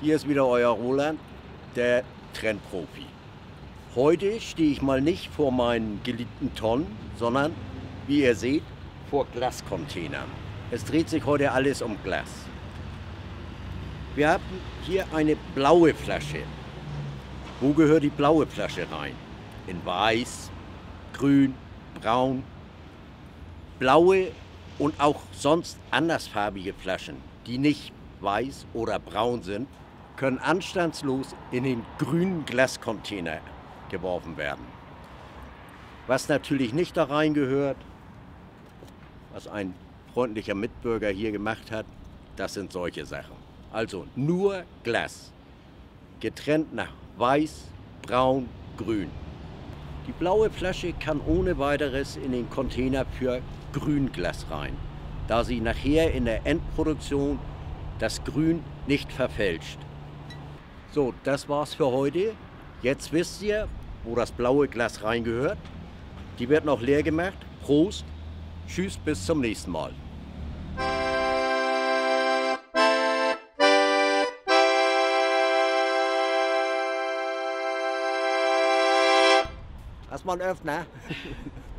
Hier ist wieder euer Roland, der Trendprofi. Heute stehe ich mal nicht vor meinen geliebten Tonnen, sondern, wie ihr seht, vor Glascontainern. Es dreht sich heute alles um Glas. Wir haben hier eine blaue Flasche. Wo gehört die blaue Flasche rein? In weiß, grün, braun. Blaue und auch sonst andersfarbige Flaschen, die nicht weiß oder braun sind, können anstandslos in den grünen Glascontainer geworfen werden. Was natürlich nicht da reingehört, was ein freundlicher Mitbürger hier gemacht hat, das sind solche Sachen. Also nur Glas, getrennt nach weiß, braun, grün. Die blaue Flasche kann ohne weiteres in den Container für Grünglas rein, da sie nachher in der Endproduktion das Grün nicht verfälscht. So, das war's für heute. Jetzt wisst ihr, wo das blaue Glas reingehört. Die wird noch leer gemacht. Prost. Tschüss, bis zum nächsten Mal. Erstmal einen Öffner.